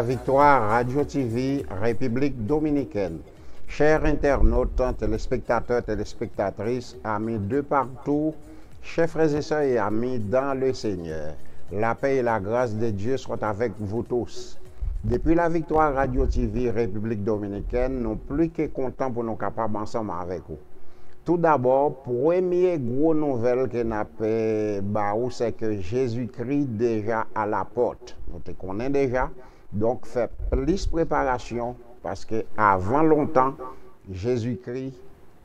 La Victoire Radio TV, République Dominicaine. Chers internautes, téléspectateurs, téléspectatrices, amis de partout, chers frères et sœurs et amis dans le Seigneur, la paix et la grâce de Dieu soient avec vous tous. Depuis la Victoire Radio TV, République Dominicaine, nous plus que contents pour nous capables ensemble avec vous. Tout d'abord, première grosse nouvelle que nous avons, c'est que Jésus-Christ déjà à la porte. Nous te connaissons déjà. Donk fè plis preparasyon, paske avan lontan, Jezoukri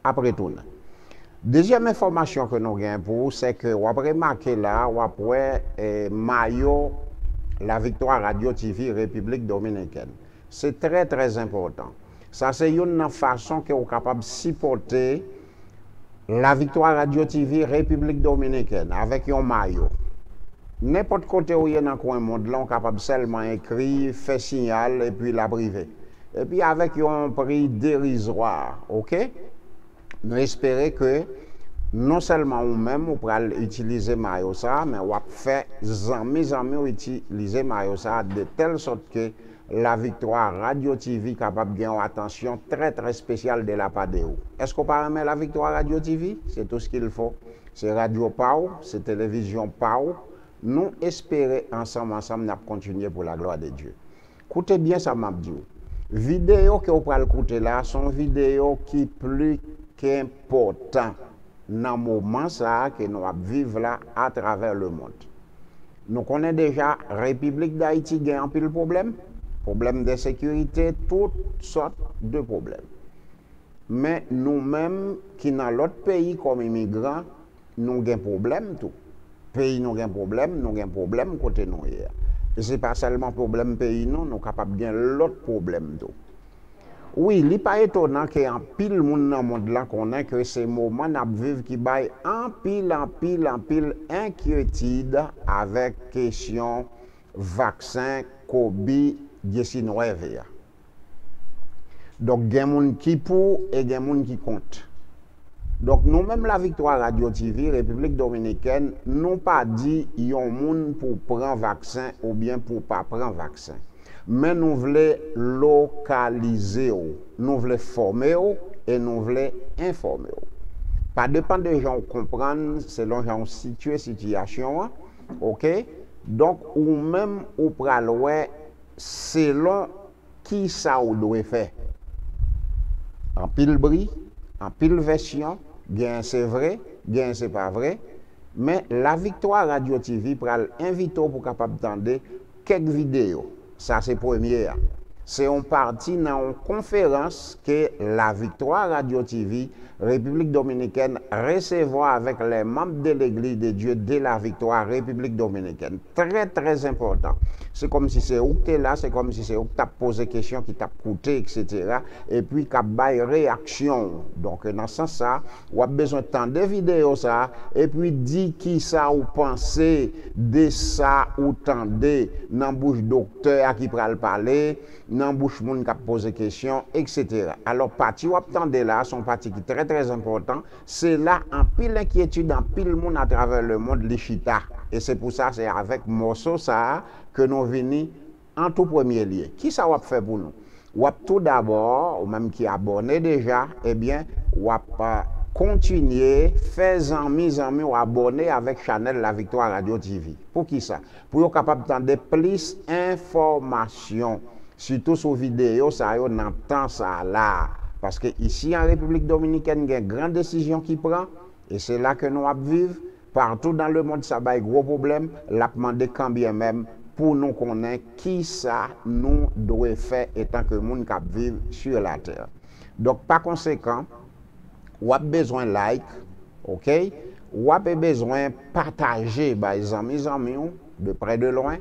apretoun. Dezyem informasyon ke nou gen pou, se ke wapre make la, wapre eh, mayo la Victoire Radio TV Republik Dominiken. Se tre trez important. Sa se yon nan fason ke ou kapab sipote la Victoire Radio TV Republik Dominiken avèk yon mayo. Nèpot kote ou ye nan kwen moun, lan kapab selman ekri, fe sinyal, epi la brive. Epi avek yon pri derizwa, ok? Nou espere ke non selman ou mèm ou pral itilize mayo sa, men wap fe zanmi zanmi ou itilize mayo sa de tel sot ke la viktwa Radio TV kapab gen ou atensyon tre tre spesyal de la pa de ou. Esko pa remè la viktwa Radio TV? Se tout skil fo. Se radio pa ou, se televizyon pa ou, nous espérons ensemble, ensemble, nous continuer pour la gloire de Dieu. Écoutez bien ça, m'a dit. Vidéo que vous pouvez écouter là sont vidéos qui plus qu'important dans le moment ça que nous vivons là à travers le monde. Nous connaissons déjà la République d'Haïti qui a un pile problème, problème de sécurité, toutes sortes de problèmes. Mais nous-mêmes qui dans l'autre pays comme immigrants, nous avons un problème tout. peyi nou gen problem, nou gen problem kote nou ye. E se pa selman problem peyi nou, nou kapap gen lot problem do. Oui, li pa etonan ke an pil moun nan moun la konen ke se mouman ap viv ki bay an pil, an pil, an pil enkyetida avek kesyon vaksin COVID-19 ya. Dok gen moun ki pou e gen moun ki kont. Dok nou menm la Victoire Radio TV, Republik Dominiken, nou pa di yon moun pou pran vaksin ou bien pou pa pran vaksin. Men nou vle lokalize ou, nou vle forme ou, e nou vle informe ou. Pa depan de jan ou kompran, selon jan ou situe situasyon an, ok? Donk ou menm ou pralwe selon ki sa ou do e fe. An pil bri, an pil versyon, gen se vre, gen se pa vre, men la Victoire Radio TV pral invito pou kapap tande kek video. Sa se premye a. se yon parti nan yon konferans ke la Victoire Radio TV Republik Dominikèn resevo avèk le mamp de l'Eglise de Dieu de la Victoire Republik Dominikèn. Trè trè important. Se kom si se ouk te la, se kom si se ouk tap pose kèsyon ki tap koute, etc. E et pi kap bay reaksyon. Donk nan san sa, wap bezon tan de video sa, e pi di ki sa ou panse de sa ou tan de nan bouche dokteur a ki pral pale, nan bouch moun kap pose kesyon, etc. Alors, pati wap tande la, son pati ki tre trez important, se la an pil enkyetude, an pil moun a traver le moun li chita. E se pou sa, se avek morso sa, ke nou vini an tou premye liye. Ki sa wap fe pou nou? Wap tou d'abord, ou menm ki abone deja, ebyen, eh wap euh, kontinye, fe zanmi zanmi ou abone avek chanel La Victoire Radio TV. Pou ki sa? Pou yo kapap tande plis informasyon Sitou sou videyo sa yo nan tan sa la. Paske isi an Republik Dominiken gen gran desisyon ki pran, e se la ke nou ap viv, partou dan le moun sa bay gro problem, lap mande kambyen mem pou nou konen ki sa nou doye fe etan ke moun kap viv sur la ter. Dok pa konsekant, wap bezwen like, ok? Wap e bezwen pataje bay zami zami ou, de pre de loin,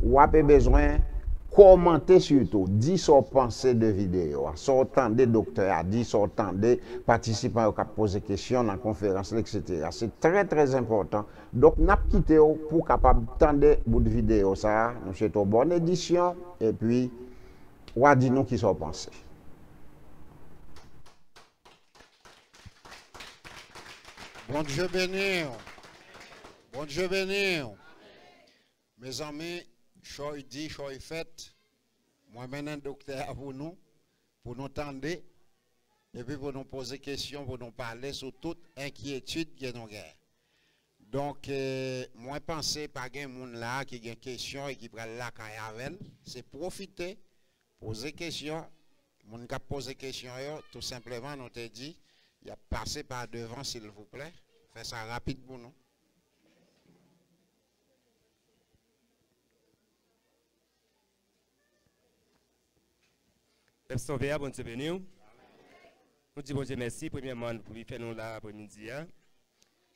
wap e bezwen komante surtout, di so panse de videyo, so tande doktor a, di so tande patisipan yo kap pose kesyon nan konferans, etc. Se tre trez important. Dok nap kite yo pou kapab tande bout videyo sa, nou se to bon edisyon, e pi wadi nou ki so panse. Bon Dieu bénir. Bon Dieu bénir. Mes amis, choix dit, choix fait. Moi, maintenant, un docteur pour nous, pour nous tendre, et puis pour nous poser des questions, pour nous parler sur toute inquiétude que nous avons. Donc, euh, moi, je pense pas qu'il y a gens là qui a des questions et qui prennent la avec C'est profiter, poser des questions. Moun qui pose des questions, tout simplement, nous te dit, il a passé par devant, s'il vous plaît. Faites ça rapide pour nous. Sauvé, bon Dieu béni. Nous disons Dieu merci, premièrement, pour faire nous là après-midi. Hein.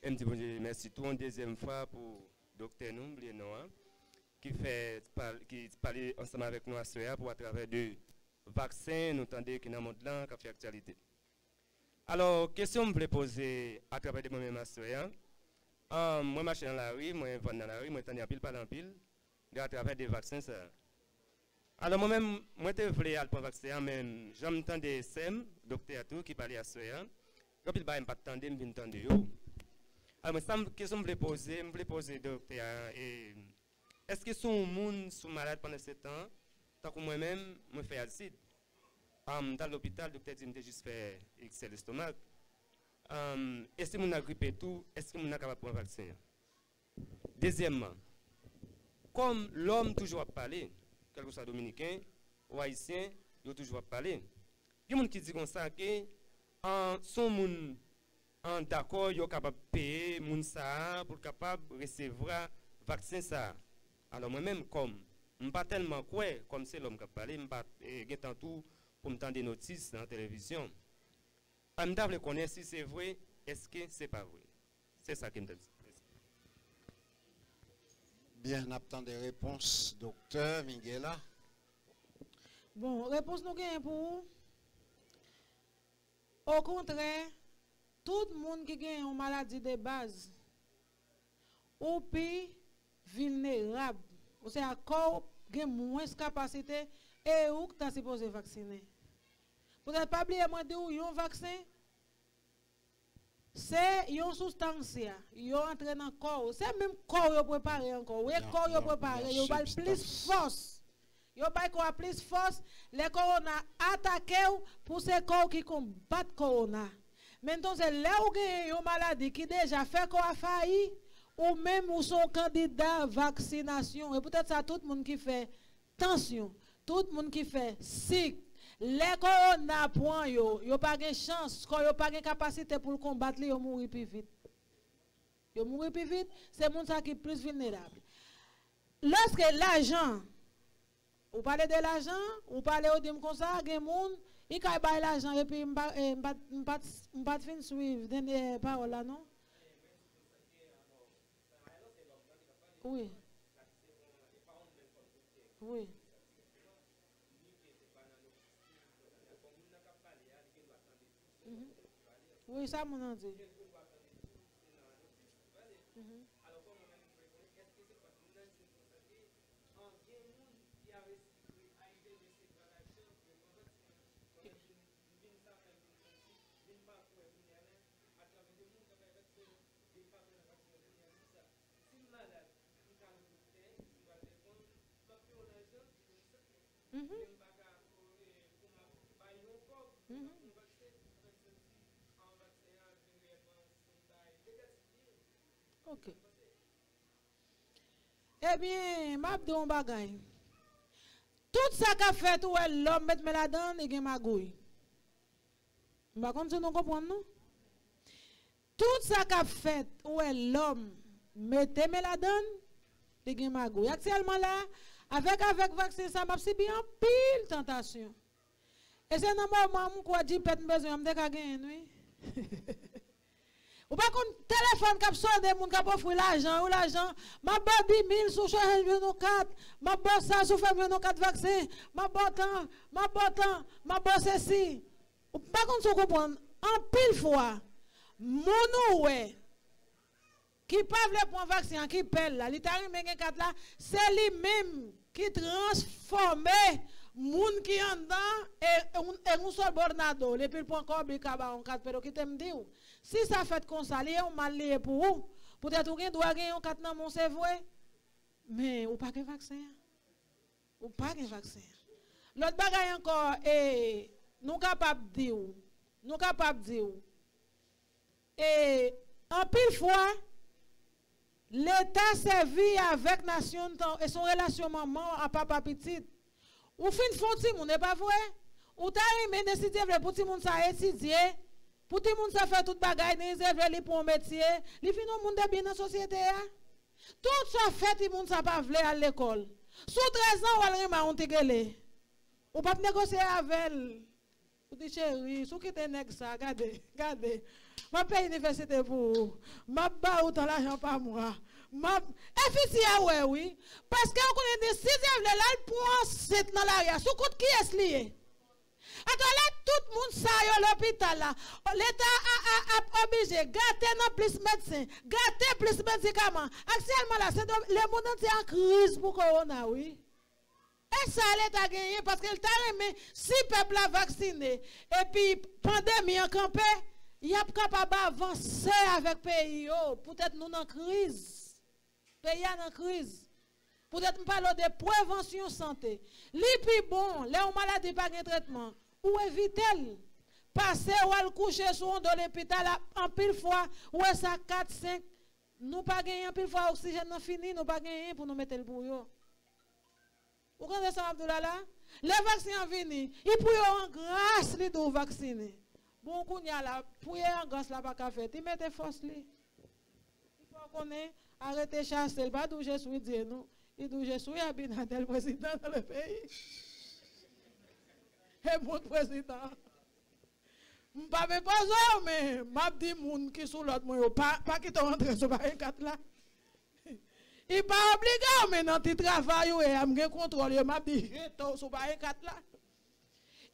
Et nous disons Dieu merci tout en deuxième fois pour docteur nous, hein, qui fait qui parle ensemble avec nous à ce pour à travers de vaccins, nous entendons qui dans le monde là, qui fait actualité. Alors, question que je voulais poser à travers de moi-même à ce um, Moi, je marche dans la rue, moi, je dans la rue, moi, je suis en pile par en pile, à travers des vaccins. Ça. Alors moi-même, moi je voulais aller pour le vaccin, mais j'entends des SEM, docteur tout, qui parlait à ce Quand il ne pas attendre, je viens entendre. Alors, moi, la question que je voulais poser, je voulais poser, docteur, est-ce que son monde sont malades pendant ce temps, tant que moi-même, je fais acide? Dans l'hôpital, le docteur dit que juste fait excès l'estomac. Um, est-ce que je a grippé tout, est-ce que je suis capable de prendre vaccin? Deuxièmement, comme l'homme toujours parler, quel que soit ou haïtien, il toujours parler. Il y a des gens qui disent ça que en son monde en d'accord, ils sont capable de payer pour recevoir vaccin ça. Alors moi-même comme je ne pas tellement quoi comme c'est l'homme qui a parlé, je pas tant tout pour me tendre des notices dans la télévision. Je veux connaître si c'est vrai, est-ce que c'est pas vrai? C'est ça qui me dit. Bien, on attend des réponses. Docteur Miguela. Bon, réponse nous gagnons pour Au contraire, tout le monde qui a une maladie de base, ou plus vulnérable, ou c'est encore a moins de capacité et où tu es supposé vacciner. Vous n'avez pas oublié de un vaccin c'est une substance dans le corps. C'est même le corps qui préparé encore. Le corps qui préparé, il a plus force. Il a plus force. Le corona attaqué pour ces corps qui combattent le corona. Maintenant, c'est là où il y a une maladie qui déjà fait qu'on a failli, ou même où sont candidats à vaccination. Et peut-être ça tout le monde qui fait tension, tout le monde qui fait sick, Le kon na pon yo, yo pa gen chans, kon yo pa gen kapasite pou kombat li, yo mouri pi vit. Yo mouri pi vit, se moun sa ki plus vulnerable. Lorske l'ajan, ou pale de l'ajan, ou pale ou dim kon sa, gen moun, i ka e bay l'ajan, epi mbat, e mbat, mbat, mbat fin suiv, denye parol la, non? Oui. Oui. Oui, ça, mon nom dit. Mm-hmm. Mm-hmm. Ok. Eh Ebyen, map de yon bagay. Tout sa ka fet ou el lom met me la dan, e gen magouy. Mba kon se nou kompon nou? Tout sa ka fet ou el lom mette me la dan, e gen magouy. Akselman la, avek avek vaksin sa map si bi an pil tentasyon. E se nan mou mou mou kwa di pet mbezyon, mdek a gen, oui? Ou pa kon telefon kap sonde moun kap ofri l'ajan ou l'ajan. Ma bo 10.000 sou chanj yon nou kat. Ma bo sa sou fèm yon nou kat vaksin. Ma bo tan, ma bo tan, ma bo se si. Ou pa kon sou koupon, an pil fwa, moun ou we, ki pa vle pon vaksin, ki pel la, li tari men gen kat la, se li mim ki transforme moun ki yon dan e, e, e moun sol bornado. Le pil pon kob li kaba an kat pero ki tem di ou. Si sa fèt konsalye, ou mal liye pou ou, pou tèt ou gen dwa gen yon kat nan moun se vwe, men ou pa gen vaksen. Ou pa gen vaksen. Lot bagay ankor, e, nou kapap di ou, nou kapap di ou, e, an pil fwa, l'Etat servi avèk nasyon tan, e son relasyon maman apapapitit, ou fin fon ti moun, e pa vwe, ou ta yon men desi devle pou ti moun sa etidye, Pou ti moun sa fè tout bagay, ne zèv lè li pou mètiye, li fi nou moun de bin nan sosyete ya. Tout sa fè ti moun sa pa vle al l'ekol. Sou 13 an wal rima on te gele. Ou pap negosye avèl. Ou di chéri, sou ki te neg sa, gade, gade. Ma pe universite pou ou. Ma ba ou tan l'ajan pa mwa. Ma, efisi ya we, oui. Paske ou konen de 6 avle lal pou an set nan l'aria. Sou kout ki es liye. Là tout le monde ça à l'hôpital là. L'état a, a, a obligé gâter non plus médecin, gâter plus médicaments. Actuellement là c'est le monde entier en crise pour corona oui. Et ça l'État gagné parce qu'il t'a remis si peuple a vacciné et puis pandémie en campé il a capable d'avancer avec le pays. Peut-être nous en crise. Pays en crise. Peut-être nous parlons de prévention santé. Les plus bon, les maladies pas de traitement. Ou éviter passer ou aller coucher sur dans l'hôpital en pile fois ou ça 4 5 nous pas gagner en pile fois oxygène fini, nous pas gagner pour nous mettre le bouillon. Vous comprenez ça Abdoulala Les vaccins viennent, ils pour en grâce les deux vacciner. Bon, qu'on y a là, pour en grâce là, pas qu'à faire, tu mets force. Il faut qu'on ait arrêté chasser, pas d'où je suis dit, nous. Il d'où je suis Abinadel, président dans le pays. Et bon président. Je ne pas ça, mais je dis moun qui sont l'autre, moi, pas, pas qui t'ont rentré sur le 4 là. Il pas obligé, mais dans tes travail, et à me contrôler, je dis, sur le 4 là.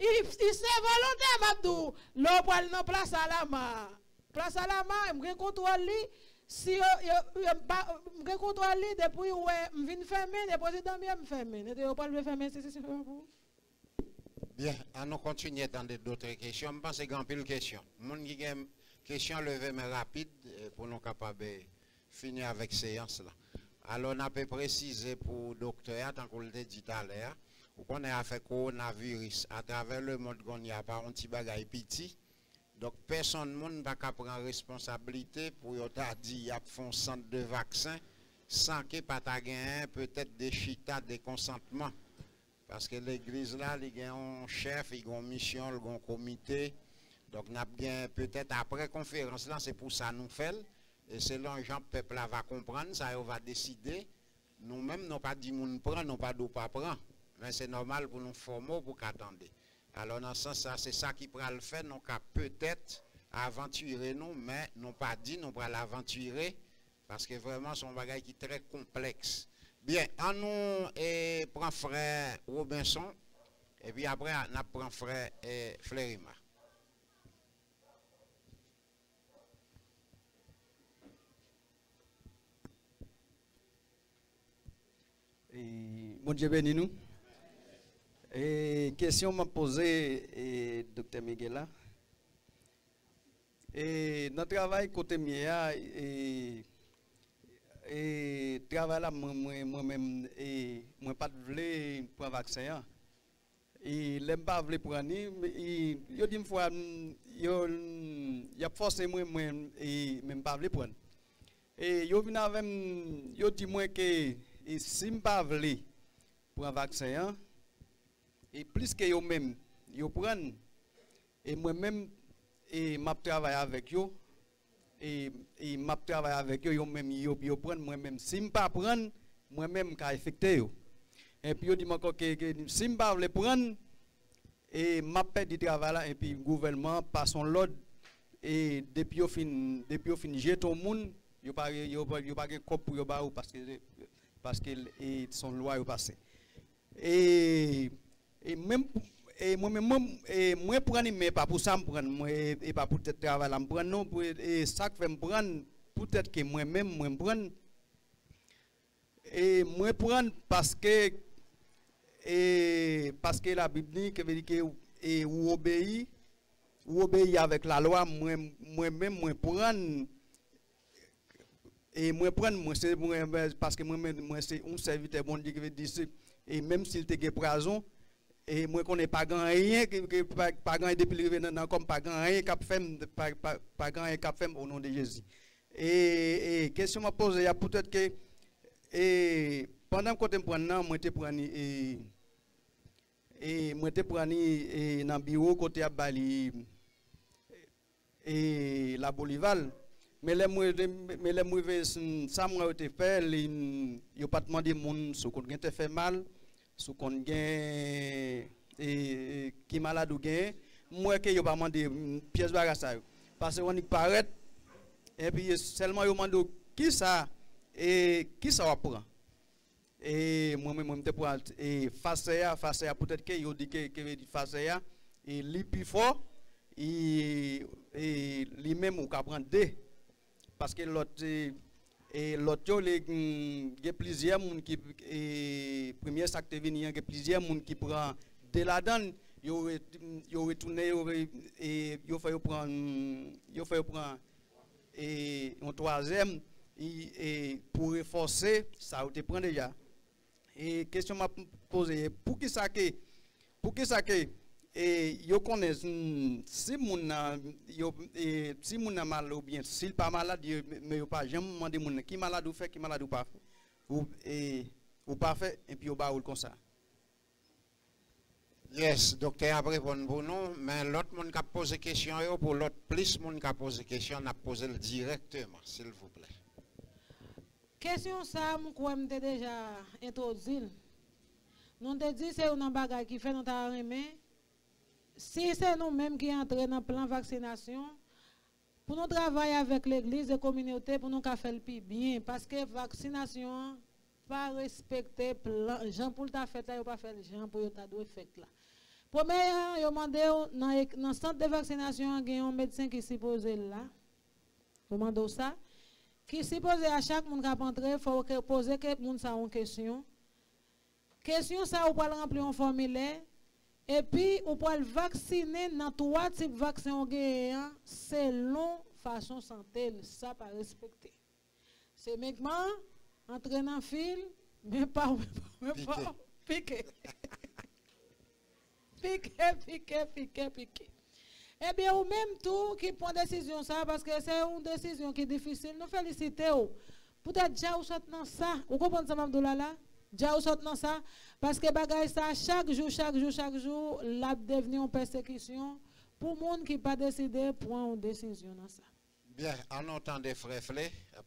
Il, c'est volontaire, Mabdou. L'eau pour dans place à la main. Place à la main, je contrôle si je contrôle depuis où je viens fermer, le président me fermer. Ne te pas le fermer, c'est vous. Bien, on nous continue dans d'autres questions. Je pense que c'est une question. Mon qui a question levée mais rapide pour nous capables finir avec séance là. Alors on a précisé pour le docteur, tant qu'on l'a dit tout à l'heure, on a fait coronavirus à travers le monde, on n'y a pas un petit bagage. Donc, personne ne va prendre responsabilité pour dire qu'il y a centre de vaccin sans que pas peut-être des chitas, des consentements. Parce que l'église là, il a un chef, il y a une mission, il y a un comité. Donc, peut-être après conférence là, c'est pour ça nous fait. Et selon gens, le peuple va comprendre, ça va décider. Nous-mêmes, nous pas dit nous prendre, nous pas de pas prendre. Mais c'est normal pour nous former pour qu'attendre. Alors, dans ce sens, c'est ça qui pourra le faire. Nous peut-être aventurer nous, mais nous pas dit nous pourra l'aventurer parce que vraiment, c'est un bagage qui est très complexe. Bien, on nous et prend frère Robinson et puis après, on prend frère et Fleurima. Et, bon Dieu béni nous. Et question m'a posée docteur Miguela. Et notre travail côté mien et E travay la mwen mwen mwen mwen mwen pat vle pou an vaksen an. E lem pa vle pou an ni, e, yo di m fwa, yo yap fose mwen mwen e, mwen pa vle pou an. E yo vin avèm, yo di mwen ke e, si m pa vle pou an vaksen an, e plis ke yo mèm, yo pou an, e mwen mèm e map travay avèk yo, et et m'a travaillé avec yo yo même yo yo prendre moi même. Si m'pas prendre moi même ka affecté yo et puis yo dit encore que, si m'pas le prendre et m'a fait du travail là et puis gouvernement par son l'ordre et depuis yo fin depuis yo fin jeter tout monde yo pas yo pas yo pas cop pour yo parce que parce que son loi est passé et et même et moi même et moi prendre mais pas pour ça me prendre moi et pas pour être travail là me prendre non pour et ça que me prendre peut-être que moi même moi me prendre et moi prendre parce que et parce que la Bible dit que veut dire que et ou obéit ou obéit avec la loi moi moi moi et moi prendre moi c'est parce que moi moi c'est un serviteur bon Dieu qui veut dire et même s'il te prison et moi connais pas grand rien que pas grand depuis le dans comme pas grand rien cap fait pas grand rien cap fait au nom de Jésus. Et, et question m'a posé il y a peut-être que et pendant que je prends moi te prends et et moi te prends et dans bureau côté à Bali et la Bolival mais les moi mais les moi ça moi te fait il pas demandé mon ce qu'on te fait mal ce qu'on gain et qui malade ou gain moi que yo pas demandé pièce parce qu'on y paraît et puis seulement yo demande qui ça et qui ça va prendre. Et moi-même moi me pour et face à face à peut-être que yo dit que que face à et li plus fort et lui-même ou prendre deux. Parce que et l'autre il y a plusieurs monde qui et premier sac de il y a plusieurs monde qui prend de la donne yo retourné et yo fait prendre yo fait prendre et un troisième et pour renforcer ça te prend déjà et question m'a posé pour qui ça que pour qui ça que E yo konen, mm, si moun nan, yo, e, si moun nan mal ou bien, si l pa malade, yo, me yo pa jem mwande moun ki malade ou fe, ki malade ou pa fe, ou, e, ou pa fe, epi yo ba ou l konsa. Yes, doktor ap repon pou nou, men lot moun ka pose kesyon yo, pou lot plis moun ka pose kesyon, na pose l direktman, sil vouple. Kesyon sa mwen kwen mte deja introdil, nou te di se ou nan bagay ki fe nou ta remen, Si c'est nous-mêmes qui entrons dans le plan vaccination, pour nous travailler avec l'église et la communauté, pour nous faire le plus bien. Parce que la vaccination, pas respecter plan, gens pour le faire là, pas faire gens pour le faire là. Premier, yo demandé dans le centre de vaccination, il y a un médecin qui s'est posé là. Vous demandez ça. Qui s'est posé à chaque monde qui il faut poser que monde ça une question. Question ça, vous pouvez remplir un formulaire. Et puis, vous pouvez vacciner dans trois types de vaccins selon façon santé. Ça, pas respecter. C'est dans le fil, mais pas, mais pas piquer. piquer, piquer, piquer, piquer. Eh bien, ou même tout qui prend décision ça, parce que c'est une décision qui est difficile, nous félicitons. Peut-être déjà vous sortez dans ça. Vous comprenez ça, Mme là? Vous sortez dans ça. Parce que bagaille ça, chaque jour, chaque jour, chaque jour, la devenu une persécution pour gens qui pas décidé prendre une décision dans ça. Bien, en entend des frères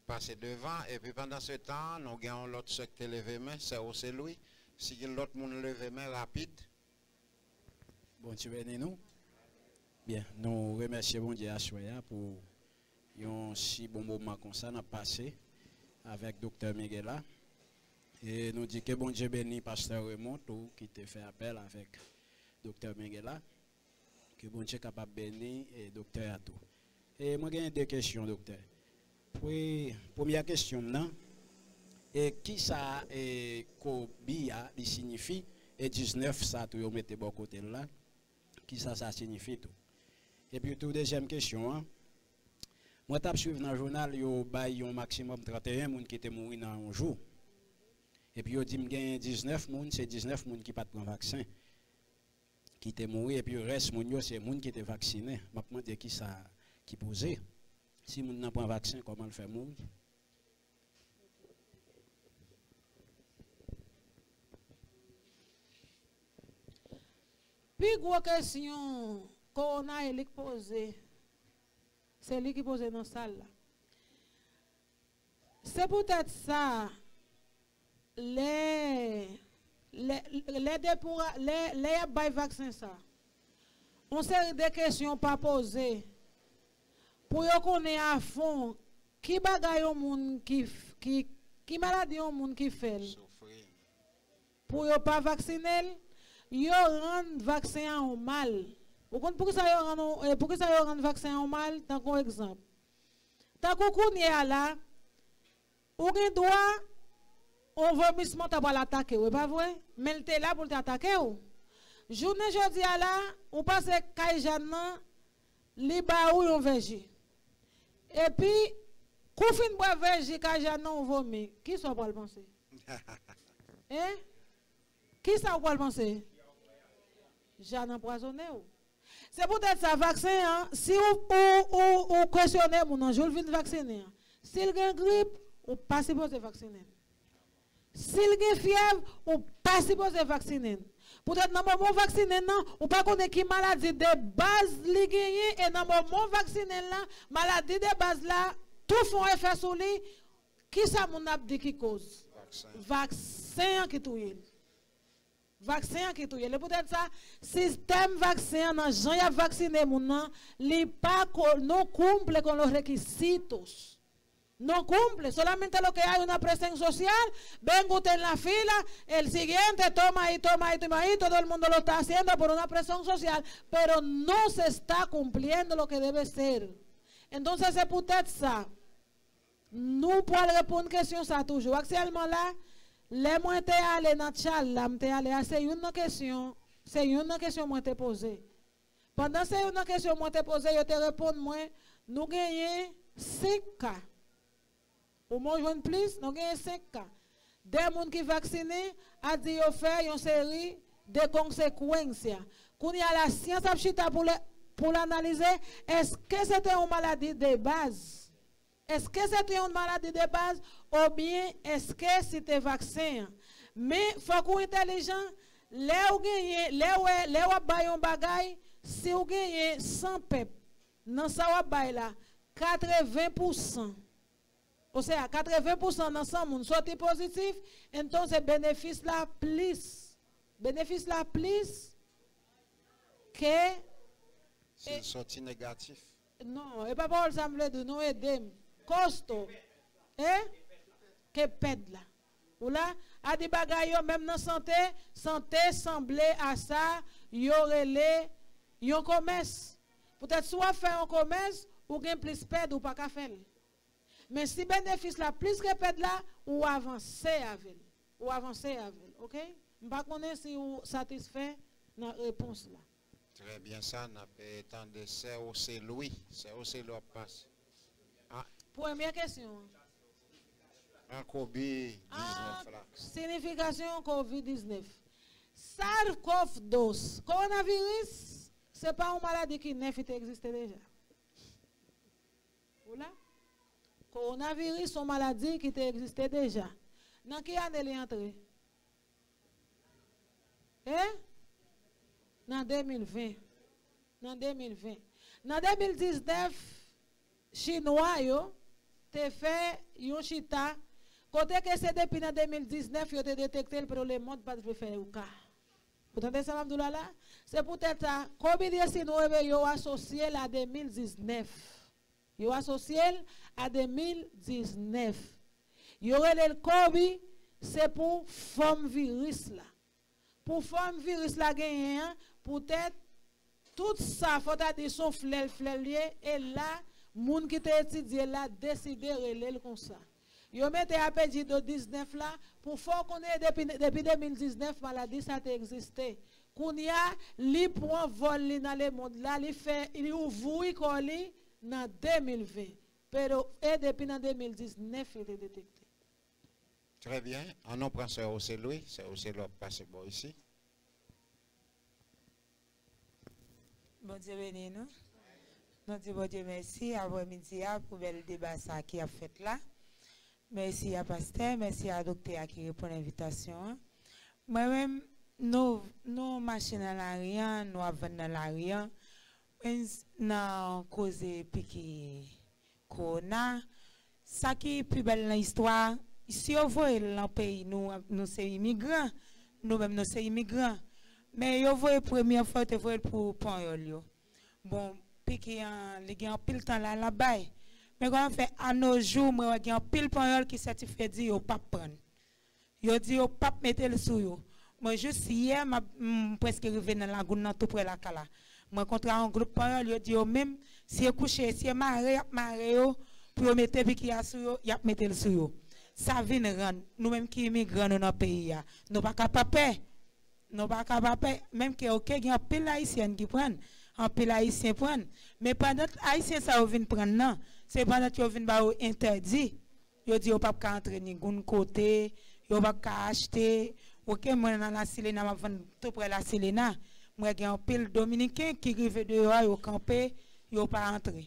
passer devant, et puis pendant ce temps, nous avons l'autre secteur levé main, c'est aussi lui. Si l'autre monde levé main rapide. Bon, tu bénis nous? Bien, nous remercions bon Dieu à pour un si bon moment comme ça, nous passé avec Dr. Miguela. Et nous disons que bon Dieu bénit Pasteur Raymond qui te fait appel avec Dr. Miguela. Que bon Dieu capable de bénir et Dr. Atou. Et moi, j'ai deux questions, docteur. Puis, première question, non? Et qui ça, et Kobia, signifie, et 19, ça, tu mettez bon côté là. Qui ça, ça signifie tout? Et puis, toute deuxième question, hein? Moi, je suivi dans le journal, il y a un maximum 31 personnes qui étaient morts dans un jour. Et puis, il dit que y a 19 personnes, c'est 19 personnes qui n'ont pas de vaccin. Qui étaient morts, et puis le reste, c'est les gens qui étaient vaccinés. Je me demande qui ça qui posait. Si on n'a pas un vaccin, comment le faire mourir? Puis, grosse question qu'on a posée, c'est lui qui pose dans la salle. C'est peut-être ça, les, les, les, les, les, vaccins, ça. On sait des questions pas posées. Pour yo connaître à fond qui bagaille au monde qui qui qui maladie au monde qui fait? Pour yo pas vacciner yo rend vaccin en mal. Vous comprenez pour ça yo rend pour ça yo rend vaccin en mal? Tant qu'un exemple. Tant qu'on connaît là ou gen droit on vomissement t'a pas l'attaquer ouais pas vrai? Mais il est là pour t'attaquer ou? Journée jodi à là on passe kay Jeanne li ba ou yon verger et puis, quand fin bois verger j'ai non vomi, qui ça va le penser? Hein? Qui ça va le penser? J'en empoisonné ou? C'est peut-être ça, vaccin, hein, si vous ou, ou, ou questionnez mon je le vacciner. hein? S'il a une grippe, ou pas supposé vacciner. S'il a une fièvre, ou pas supposé vacciner. Peut-être dans le moment vacciné, non, ou pas connaître qui maladie de base li gagné, et dans le moment vacciné, là, maladie de base là, tout font effet sur lui. Qui ça mon a dit qui cause? Vaccin. Vaccin qui touye. Vaccin qui touye. Le peut-être ça, système vaccin, dans gens y a vacciné mon nan, li pas non cumple con los requisitos. No cumple, solamente lo que hay una presión social. Venga usted en la fila, el siguiente toma ahí, toma ahí, toma ahí. Todo el mundo lo está haciendo por una presión social, pero no se está cumpliendo lo que debe ser. Entonces, c'est peut-être ça. Nous pouvons répondre question ça toujours. Actuellement là, les moi te allé dans chal là, m'te allé c'est une question, c'est une question moi te posée. Pendant c'est une question moi te posée, je te réponds moi, nous gagnons 5 cas. Ou moi joindre plus, nous gagnons 5 cas. Des gens qui vaccinés a dit yo fait une série de conséquences. Quand il y a la science pour pour l'analyser, est-ce que c'était une maladie de base? Est-ce que c'était une maladie de base? Ou bien est-ce que c'était vaccin? Mais il faut qu'on intelligent, là où gagne, là où là où si vous gagnez 100 pep, dans ça bail là, 80%. O sea, 80% dans 100 moun sorti positif, entonces bénéfice là plus. Bénéfice là plus que C'est sorti négatif. non, et pas pour ça de nous aider. Costo. Hein? Que pède là. Ou là, a des bagailles même dans santé, santé semblait à ça, yo relé, yon commerce. Peut-être soit faire un commerce ou gen plus pède ou pas qu'à faire. Mais si bénéfice là plus que pède là, ou avancer avec. Ou avancer avec, OK? M'pas connaître si ou satisfait dans la réponse là. Très bien, ça, n'a pas étendu COC Louis. COC Louis passe. Première question. Un COVID-19 Ah, là. signification COVID-19. SARS-CoV-2, coronavirus, ce n'est pas une maladie qui neuf, il existe déjà. Voilà. Coronavirus son maladie qui existait déjà. Dans quelle année elle est entrée Hein Dans 2020. Dans 2020. Dans 2019, Chinois yo te fait yon chita côté que c'est depuis en 2019 yo te détecté le problème monde pas de faire au cas. Vous entendez ça Abdoulala? C'est peut-être ça. Combien de Chinois yo associé la 2019 Yo associé à 2019. Yo relè le COVID, c'est pour forme virus là. Pour forme virus là gagné, hein, peut-être tout ça, faut dire son flèl lié, et là, moun qui t'a étudié là, décidé relève comme ça. Yo mette à pédi de 19 là, pour faire qu'on ait depuis, depuis 2019, maladie ça t'a existé. Qu'on y a, li prend vol li dans le monde là, li fait, il ouvre li dans 2020. Pero, et depuis dans 2019, il est détecté. Très bien. On en prend COC Louis. COC Louis passe bon ici. Bon Dieu béni nous. Nous disons bon Dieu merci après-midi à pour le débat ça qui a fait là. Merci à pasteur, merci à docteur qui répond à l'invitation. Moi-même, nous, nous machines à l'arrière, nous avons dans l'arrière, nous cause piqué corona. Ça qui est plus belle dans l'histoire, si on voit le pays, nous, nous sommes immigrants, nous-mêmes nous sommes immigrants. Mais yo voye première fois te voye pour Ponyol yo. Bon, qui en li gen pile temps là la bay. Mais quand on fait à nos jours, moi gen pile Ponyol qui certifié dit yo pas prendre. Yo dit yo pas mettre le sou yo. Moi juste hier m'a presque arrivé dans la goune tout près la kala. Moi contre un groupe Ponyol yo dit yo même si yo couché, si maré, maré yo pour mettre puis qui a y a mettre le yo. Ça vient rendre. Nous même qui immigrants dans notre pays. Nous pas capable nous pas capable même que OK il y a pile haïtien qui prennent en pile haïtien prennent mais pendant haïtien ça vient prendre non. C'est pendant que vient ba interdit. Yo dit yo pas ka entrer ni gon côté. Yo pas ka acheter. OK moi dans la Silena m'a vendre tout près la Silena mwen gen pil Dominiken ki rive de yo a yo kampe, yo pa antre.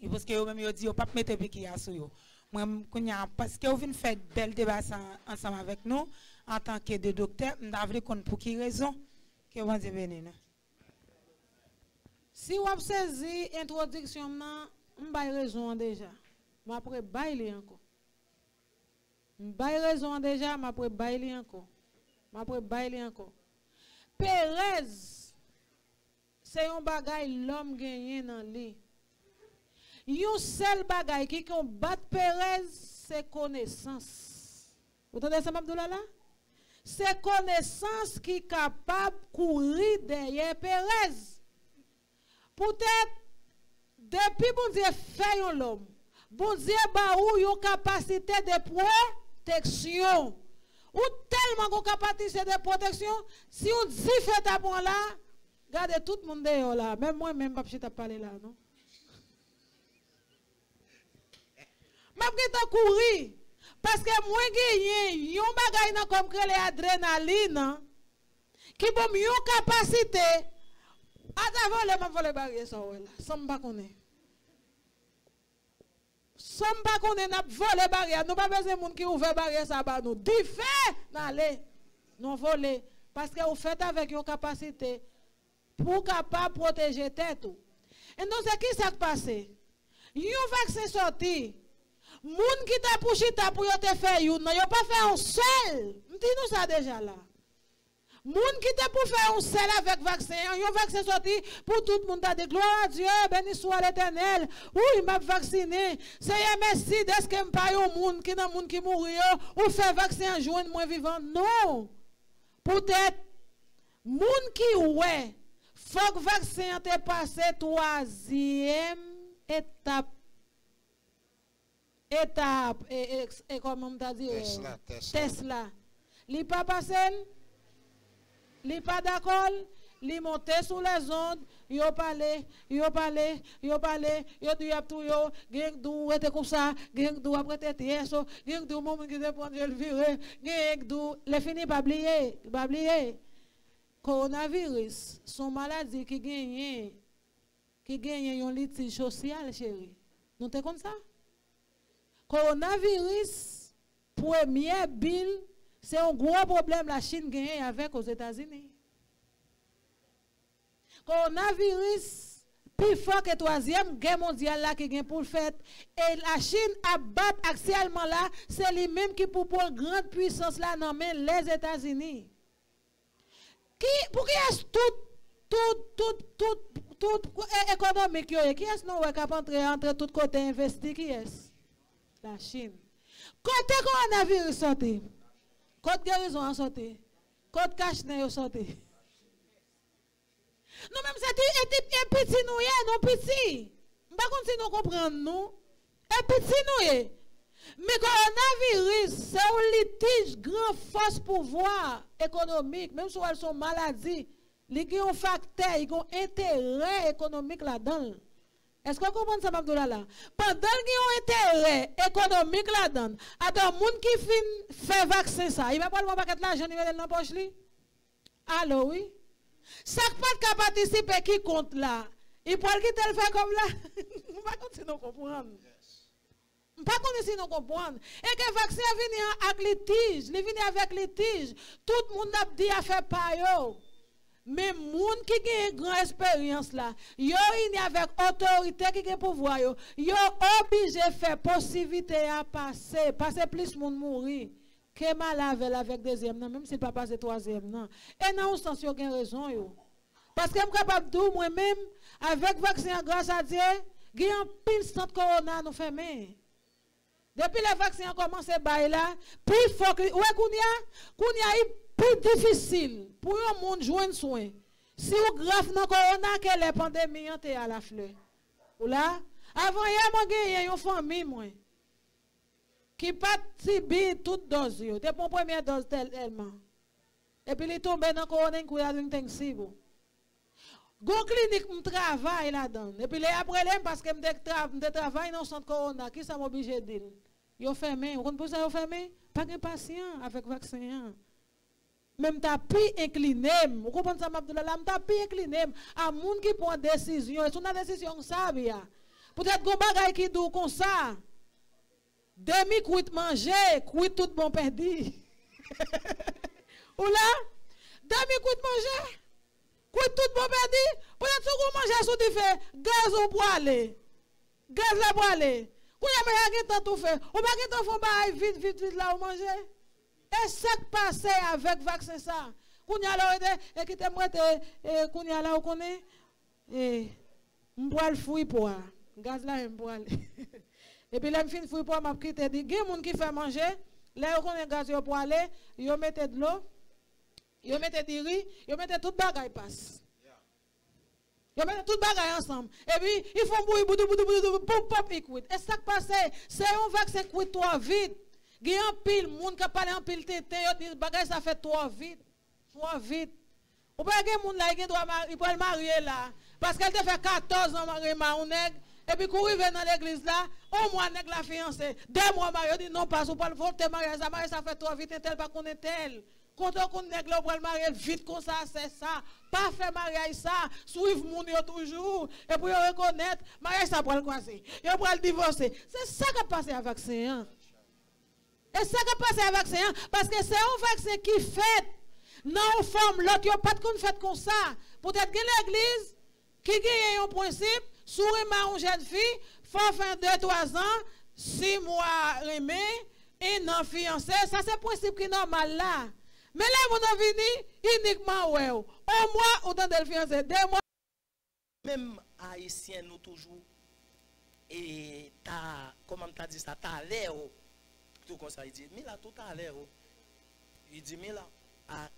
Yo poske yo mèm yo di yo pap mette bi ki yasou yo. Mwen konyan, paske yo vin fè bel deba ansam avèk nou, an tanke de doktè, mda vre kon pou ki rezon, ke wan di bene nan. Si wap sezi introdiksyon nan, mbay rezon an deja. Mwa pre bay li anko. Mbay rezon an deja, mwa pre bay li anko. Mwa pre bay li anko. Perez, c'est un bagay l'homme gagné dans lui. Yon seul bagay qui combat Perez, c'est connaissance. Vous entendez ça, Abdoulala? là? C'est connaissance qui est capable de courir derrière Perez. Peut-être, depuis bon Dieu fait l'homme, bon Dieu ou yon capacité de protection. Ou telman kon kapati se de proteksyon, si ou di fet apon la, gade tout moun de yo la. Mem mwen men papche tap pale la, non? Map gen ta kouri, paske mwen genyen yon bagay nan kom kre le adrenalina, ki bom yon kapasite, ata vole mwen vole barye sa wè la, sa mba konen. Sans pas n'a volé barrière. Nous pas besoin de monde qui ouvre barrière ça nous. Di fait. Non voler parce que vous faites avec une capacité pour capable protéger tête. Et donc c'est qui qui passe? Yon vaccin sorti. Moun qui t'a pour chita pour te faire yon, non, yo pas fait un seul. Dis nous ça déjà là. Moun ki te pou fè yon sel avèk vaksen, yon vaksen soti pou tout moun ta de gloa Diyo, beni sou al etenel, ou yon map vaksine. Seye mesi deske mpa yon moun ki nan moun ki mouri yo, ou fè vaksen joun mwen vivan. Non, pou tèt, moun ki wè, fòk vaksen te pase toaziyem etap. Etap, e, e, e komon ta di, Tesla, Tesla. Tesla. Li pa pase l? Li pas d'accord, li monté sur les ondes, yo parlé, yo parlé, yo parlé, yo y'a tout yo, dou comme ça, gen dou yeso, gen dou te prendre le virer, gen dou le fini oublier, pas oublier. Coronavirus, son qui gagne un litige social chérie. Nous te comme ça? Coronavirus, premier bill, c'est un gros problème la Chine gagne avec aux États-Unis. Coronavirus, plus fort que troisième guerre mondiale là qui gagne pour le fait. Et la Chine abat actuellement là, c'est lui-même qui pour pour grande puissance là les États-Unis. Qui, pour qui est-ce tout, tout, tout, tout, tout, économique, qui est-ce nous qui a entre tout côté investi, qui est-ce? La Chine. Côté coronavirus sorti, côté guérison a sorti, côté cash a sorti. Nous même c'est un petit nous non petit. Par contre si nous comprenons nous, un petit nous. Mais coronavirus, c'est un litige grand force pouvoir économique, même si elles sont maladies, il y a un facteur, il y a un intérêt économique là-dedans. Est-ce que vous comprenez ça, Abdoullah là? Pendant qu'il y a un intérêt économique là-dedans, à des gens qui fin fait vaccin ça, il va pas le paquet l'argent, il dans la poche li? Allô, oui? Ça pas de participer qui compte là? Il peut quitter le faire comme là? On va continuer à comprendre. Pas qu'on si nous comprendre. Et que le vaccin vient avec litige, il vient avec litige. Tout le monde a dit à faire pas Mais moun qui a une grande expérience là, yo il avec autorité qui a pouvoir yo, yo obligé faire possibilité à passer, passer plus moun mourir. Que mal avec avec deuxième non, même s'il pas passer troisième non. Et dans un sens yo gen raison yo. Parce que je suis capable de moi-même, avec vaccin grâce à Dieu, il y a un centre corona nous fermé. Depuis le vaccin a commencé à bailler plus fort que. Ouais, Kounia, plus pou yon moun jwen soin. Si ou graf nan korona ke le pandemi yon te a la fle. Ou la, avan yon man gen yon yon fami mwen. Ki pat si bi tout doz yo. Te pon premye doz tel elman. Epi li tombe nan korona yon kouya ling ten si bo. Gon klinik m travay la dan. Epi le apre lem paske m de, tra, m de travay nan sant korona. Ki sa m obije dil. Yo ferme. Ou kon pou sa yo ferme? Pa gen pasyen avek vaksen yan. Mem ta pi inklinem, ou kompon sa mabdou lala, mem ta pi inklinem a moun ki pon desisyon. E sou nan desisyon sa biya. Poutet goun bagay ki dou kon sa. Demi kouit manje, kouit tout bon perdi. ou la? Demi kouit manje, kouit tout bon perdi. Poutet sou goun manje sou di fe, gaz ou boale. Gaz la boale. Kou ya me yage tan tou fe, ou bagi tan fon ba ay vit vit vit la ou manje. Et ça qui passe avec vaccin ça. Kounya là et qui te et kounya là ou connaît et m'boile fouille pour gaz. Et puis, dit, qui fait manger, là, yo connaît gaz pour aller, de l'eau, du riz, passe. Ensemble. Et puis, ils font boudou, un vaccin. Il y a un pile, moun qui parle en pile tété, yo dit, bagay ça fait trop vite. Trop vite. Ou pas gen moun là, il doit il peut marier là. Parce qu'elle te fait 14 ans marier ma ou nèg. Et puis, quand il dans l'église là, au moins, nèg la fiancée. Deux mois, marié, dit non, pas, ou pas le voter mariage, ça mariage, ça fait trop vite, tel, pas qu'on est tel. Quand on nèg là, pour marier vite comme ça, c'est ça. Pas faire mariage ça, suivre moun yo toujours. Et puis, reconnaître, mariage ça pour le croiser. Yo pour le divorcer. C'est ça qui a passé avec vaccin. Et ça qui avec vaccin, parce que c'est un vaccin qui fait. Non, forme, l'autre, a pas de fait comme ça. Peut-être que l'église, qui a un principe, Souris une jeune fille, faut faire 2-3 ans, 6 mois remé, et non fiancé. Ça, c'est le principe qui est normal là. Mais là, vous avez venu uniquement, ouais. Au mois, autant de fiancé, deux mois. Même haïtien, nous toujours, et ta, comment tu as dit ça, t'as l'air, tout comme ça, il dit, mais là, tout à l'heure, oh. il dit, mais là, à,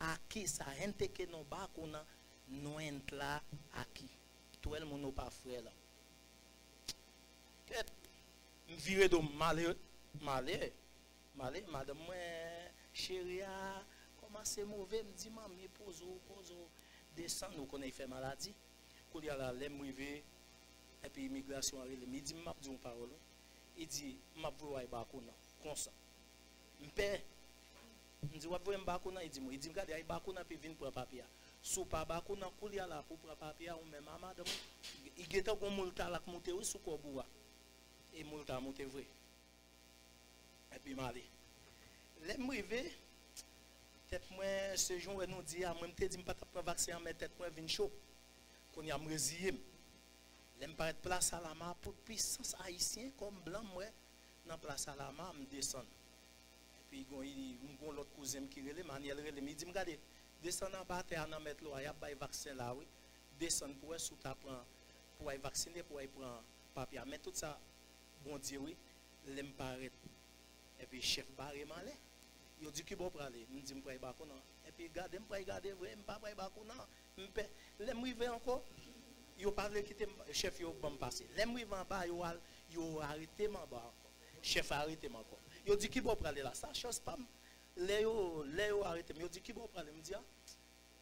à qui ça, ente que nous bas qu'on a, non là, à qui? Tout le monde pas frère là. Peut-être, de malheur, malheur, malheur, madame, chérie, ah, comment c'est mauvais, me dit, maman, pose, pose, descend, nous connaissons fait maladie. Kou li ala lem rive, epi imigrasyon a rele, mi di map di yon parolo, i di map vwa e bako nan. konsa. Mpe, mdi wap pou m bako nan idim, idim gade ay bako nan pi vin pou papya. Sou pa bako nan kouli ala pou papya ou men mama dem, i geta kon moulta lak moute ou sou kobu wa. E moulta moute vwe. E pi mali. Le mrive, tet mwen sejon wè nou di ya, mwen mte di m pata pran vaksen mwen tet mwen vin chou. Kon ya mreziyem. Le m paret plas ala ma pou pwisans haisyen kon blan mwen. Nan plas alama m deson e pi yon gon lot kouzem ki rele man yel rele mi di m gade descendre en bas terre dans mettre l'eau il y a des vaccin là oui. Descendre pour sous ta prend pour aller vacciner pour aller prendre papier. Mais tout ça bon Dieu oui l'aime paraît et puis chef barré malé il dit que bon pour aller? Me dit me pas ba et puis garder me pas garder vrai me pas ba konan me l'aime river encore? Yo pas veut quitter chef yo bon passer l'aime river en bas yo yo arrêté m'en bas chef arrêté moi encore. Yo dit qui bon prendre là ça chose pas les yo les yo arrêté yo dit qui bon prendre me dit ah,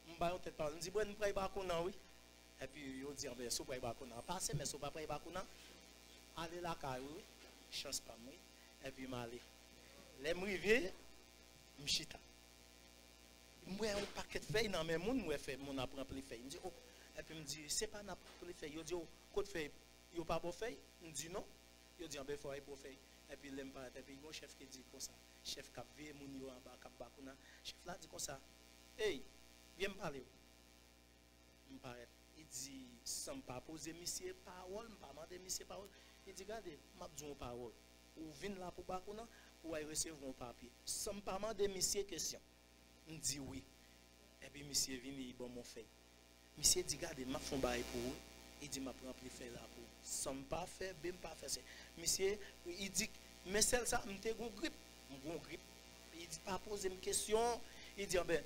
on ba tête pas me dit bon prendre pas connait oui. Et puis yo dit ah, ben so prendre pas connait passer mais so pas prendre pas connait aller là caillou chance pas moi et puis m'aller. Les m'rivé m'chita. Mwen yon paket fey nan men moun mwen fey, moun apren pli fey. Mwen di, oh, epi mwen di, se pa nan pli fey. Yo di, oh, kote fey, yo pa bo fey? Mwen di, non. Yo di, anbe fwa yon bo fey. Et puis l'aime pas et puis mon chef qui dit comme ça. Chef cap ve moun yo en bas bakuna chef là dit comme ça. Hey viens me parler. Me paraît il dit sans pas poser monsieur parole pas demander monsieur parole il dit regardez m'a dit une parole. Ou vinn là pour bakuna ou aller recevoir un papier. Sans pas demander monsieur question me dit oui. Et puis monsieur vient il bon mon fait. Monsieur dit regardez m'a font bail pour vous il dit m'a rempli faire là pour sans pas faire bien pas faire monsieur il dit mais celle ça m'était grippe bon grippe. Il dit pas poser une question. Il dit, ah ben,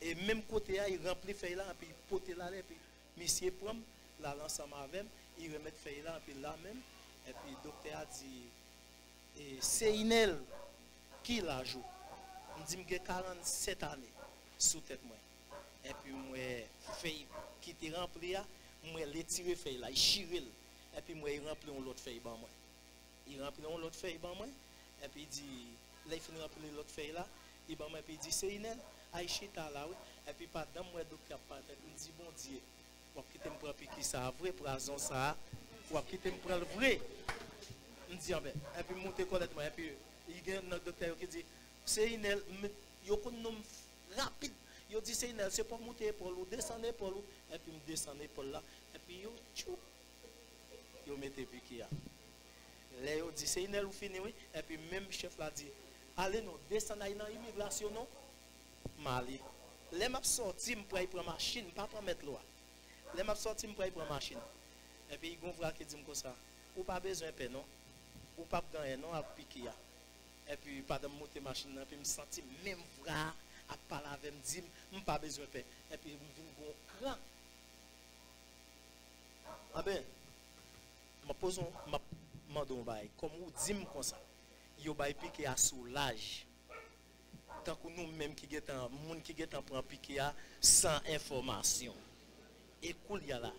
et même côté, il remplit feuille là, puis il pote là, puis monsieur prend, là, ensemble avec il remet feuille là, puis là même, et puis le docteur a dit, c'est Inel qui l'a joué. Il dit, j'ai 47 années sous tête moi. Et puis, moi, feuille qui était remplie, moi, les tiré feuille là, il. Et puis, moi, il remplit une autre feuille, moi. Il remplit une autre feuille, moi. Et puis, il dit, Là, il finit remplir l'autre feuille là. il m'a puis il dit c'est une Aïchita là oui. Et puis pendant moi parle il me dit bon Dieu ou quitter me prendre piqûre ça vrai pour raison ça ou quitter me prendre le vrai. Me dit ah ben et puis monter complètement et puis il y a un docteur qui dit c'est une yo kon nom rapide. Yo dit c'est une c'est pas monter pour ou descendre pour ou et puis me descendre pour là. Et puis yo tchou. Yo mettez piqûre Là, yo dit c'est une fini oui. Et puis même chef là dit allez non descendre dans l'immigration non? Mali. Les m'a sorti me pour prendre machine pas pour mettre loi. Les m'a sorti me pour prendre machine. Et puis il gon frère qui dit comme ça ou pas besoin de non? Ou pas gagner non à piquer et puis pas de monter machine et puis me senti même frère à parler avec me dit me pas besoin de et puis me vinn gon cran ah ben m'a pose m'a mandon bay, kom ou dim kon sa, yo bay pike a sou laj. Tankou nou menm ki getan, moun ki getan pran pike a, san informasyon. E koul ya la,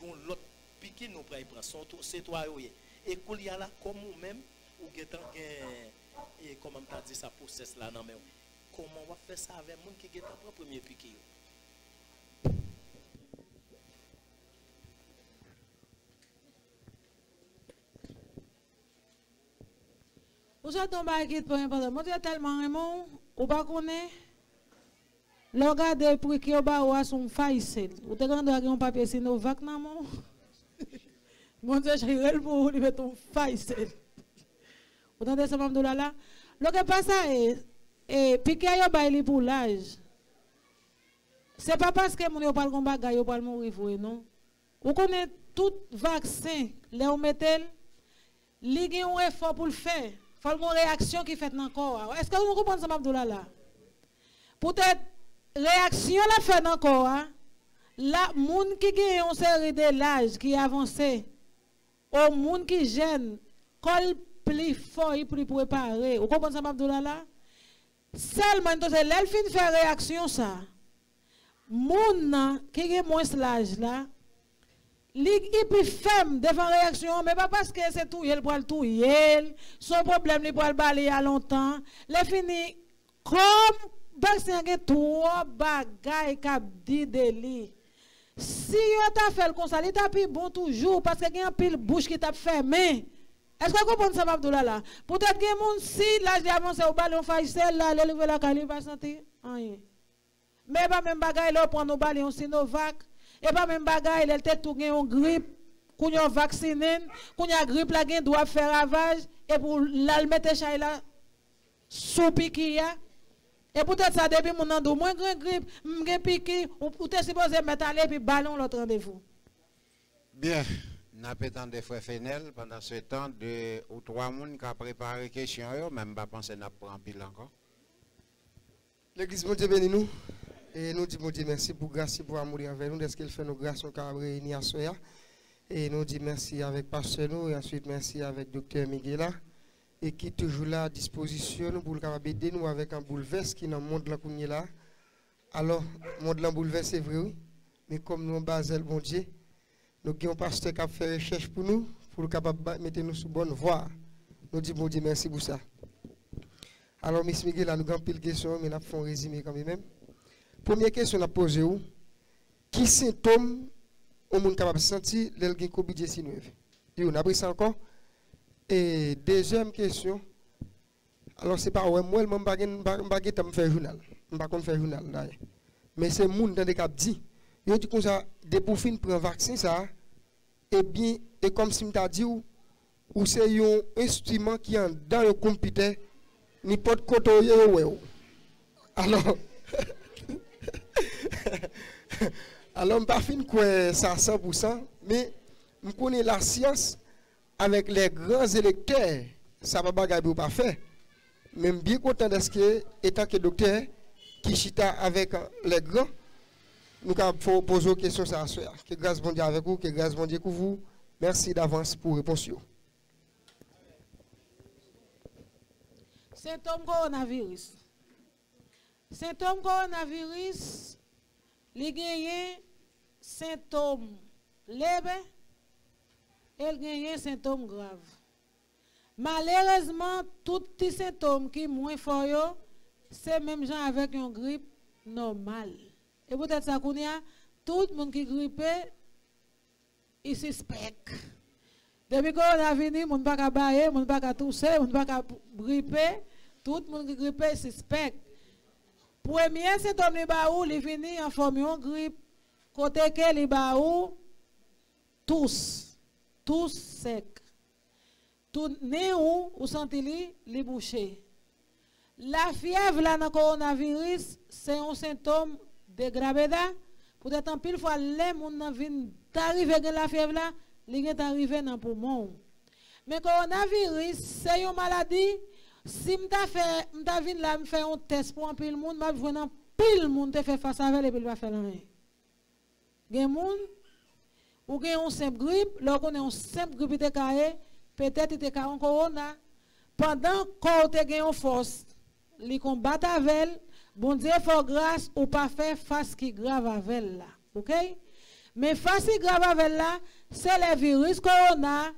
yon lot pike nou pran pran, son to, se to a yo ye. E koul ya la, kom ou menm, ou getan gen, e koman ta di sa poses la nan menm. Koman wap fe sa ave moun ki getan pran premye pike yo. Ou sa ton bagay pou yon pasan. Moun diyo telman remon, ou pa konen, lò gade pou ki ou ba ou asoun fay sel. Ou te gande ak yon papye sino vak nan moun. Moun diyo jirel pou ou li beton fay sel. Ou tante se mam do la la. Lò ke pasa e, eh, e eh, pike yo bay li pou laj. Se pa paske moun yo pal kon bagay yo pal moun rivwe non. Ou konen tout vaksen le ou metel, li gen yon efor pou l fey. faut une réaction qui fait dans le corps. Est-ce que vous comprenez ça, Abdullah là? Peut-être réaction la fait dans le corps. La moun qui gen une série de l'âge qui avance, au moun qui gêne, col plus fort pour préparer. Vous comprenez ça, Abdullah là? Seulement, fin fait réaction ça. Moun nan qui gen moins l'âge là, il plus ferme devant réaction mais pas parce que c'est tout il pour le tout son problème li pour le balayer à longtemps. Les fini. Comme vaccin gen trois bagay k'ap di de li si yo t'a fait comme ça li t'a bon toujours parce que gen pile bouche qui t'a fermé. Est-ce que vous comprenez ça Abdoula là peut-être gen moun si l'âge d'avance au ballon faisel là le lever la cali va sentir rien. Mais pas même bagay là prendre au ballon Sinovac et pas même bagay, il était tout gen grippe, qu'on y vacciné, qu'on y a grippe la gen doit faire ravage et pour la mettre chay là sous piqui ya. Et peut-être ça depuis mon ando moins grand grippe, m'gen piqui ou ou t'es supposé mettre aller puis ballon l'autre rendez-vous. Bien, nous avons des frères Fenel pendant ce temps de ou trois personnes qui ont préparé question, même pas pensé n'a pas pile encore. L'église, mon Dieu béni nous. Et nous disons, merci pour grâce pour amour envers nous. Est-ce qu'il fait nos grâces réunis à. Et nous disons merci avec pasteur nous et ensuite merci avec docteur Miguela. Et qui est toujours là à disposition nous pour aider nous avec un bouleverse qui est dans le monde est là. Alors, le monde là bouleverse c'est vrai, oui. Mais comme nous, basel bon Dieu, nous avons un pasteur qui a fait recherche pour nous, pour le capable de mettre nous sur bonne voie. Nous disons, merci pour ça. Alors, Miss Miguel, nous avons pile de questions, mais nous avons un résumé quand même. Premier question à poser où Qui symptôme on monde capable de sentir l'elgin COVID-19 Et on a pris ça encore. Et deuxième question, alors c'est pas ouais, moi, je ne vais pas faire journal. Je ne vais pas faire journal d'ailleurs. Mais c'est le monde dans les cap dit. Ils dit comme ça, des pour fin pour un vaccin, ça, et bien, et comme si je dit, ou, ou c'est un instrument qui est dans le computer, n'importe quoi, alors. Alors, je ne pas quoi ça 100%, mais je connais la science avec les grands électeurs. Ça ne va pas fait. Mais je suis bien content de ce que, étant que docteur, qui chita avec les grands, nous pouvons poser une question à ça. Que grâce bon Dieu avec vous, que grâce bon Dieu pour vous. Merci d'avance pour réponse. Symptôme coronavirus. Symptôme coronavirus, li genyen symptôme leve, el genyen symptôme grave. Malheureusement, tout les symptômes qui moins fort yo, c'est même gens avec une grippe normale. Et peut-être y a, tout le monde qui grippe, il suspect. Depuis qu'on a venu, on ne peut pas bailler, on ne peut pas tousser, on ne peut Premier symptôme li ba ou, li vini en forme de grippe, côté que li ba ou, tous, tous sec. Tout né ou, ou senti li, li bouché. La fièvre là dans coronavirus, c'est un symptôme de gravité. Peut-être en pile fois, les gens viennent d'arriver avec la fièvre là, li est arrivé dans le poumon. Mais coronavirus, c'est une maladie Si mta fè, mta vin la m fè yon test pou an pil moun, m ap jwen an pil moun te fè fasa vel epi l va fè lan yon. Gen moun, ou gen yon semp grip, lò kon yon semp grip ite ka e, petè ite ka yon korona, pandan kon te gen yon fos, li kon bat avel, bon diye fò grâs ou pa fè fas ki grav avel la. Ok? Men fas ki grav avel la, se le virus korona,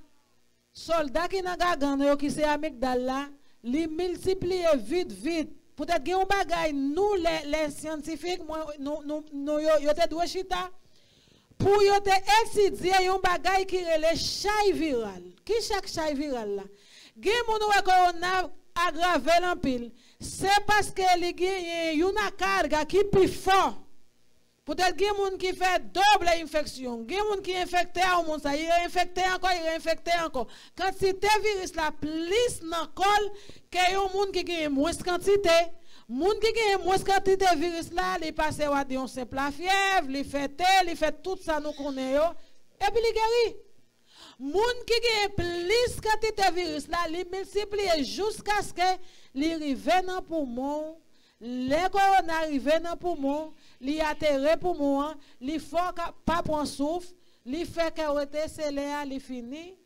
solda ki nan gagan yo ki se amik dal la, li multiplier vite, vite. Peut-être qu'il y a un bagage, nous, les, les scientifiques, moi, nous, nous, nous, yo, te doué chita, pour yo te étudier un bagay qui est chay viral. Qui chaque chay viral là? Gen moun wè korona agrave l'ampil. C'est parce que li gen yon akarga qui pi fort Peut-être qu'il y a des gens qui fait double infection. Il y a des gens qui sont infectés à un ça, il est infecté encore, il est infecté encore. Te virus la plus dans le col, que des gens qui ont moins de quantité. Les gens qui ont moins de quantité de virus là, ils passent à une simple fièvre, ils font ils font tout ça nous connaissons. Et puis ils. Les qui ont plus de quantité de virus là, ils multiplient jusqu'à ce que les arrivent dans le poumon. Corona arrivent dans le poumon li atterré pour moi, li faut pas prendre souffle, li fait que était scellé, li fini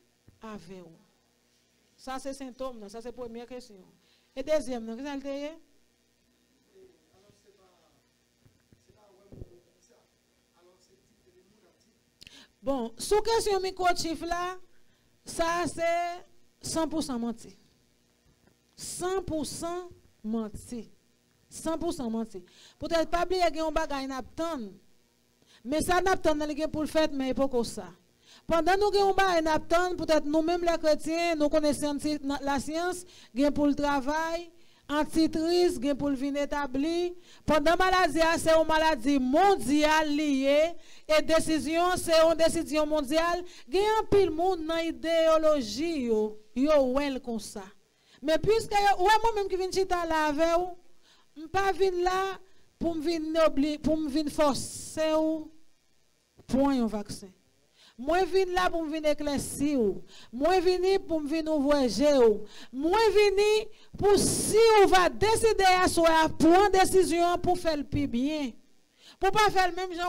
avec vous. Ça c'est symptôme, ça c'est première question. Et deuxième, qu'est-ce que c'est Bon, sous question microchip là, ça c'est 100% menti. 100% menti. 100% menti. Peut-être pas oublier qu'il y a un bagage n'attend. Mais ça n'attend dans les pour le fait, mais pas comme ça. Pendant nous avons un bagage peut-être nous-mêmes les chrétiens, nous connaissons la science, gain pour le travail, antitrice, gain pour le vin établi. Pendant maladie, c'est une maladie mondiale liée et décision, c'est une décision mondiale. Gain un pile monde dans l'idéologie, yo, yo comme ça. Mais puisque ouais moi-même qui viens chita là avec vous, Mpa vin la pou mvin nobli, pou mvin forse ou, pou an yon vaksin. Mwen vin la pou mvin eklesi ou. Mwen vini pou mvin ouvweje ou. Mwen vini pou si ou va deside aswa pou an desisyon pou fel pi bien. Pou pa fel menm jan ou.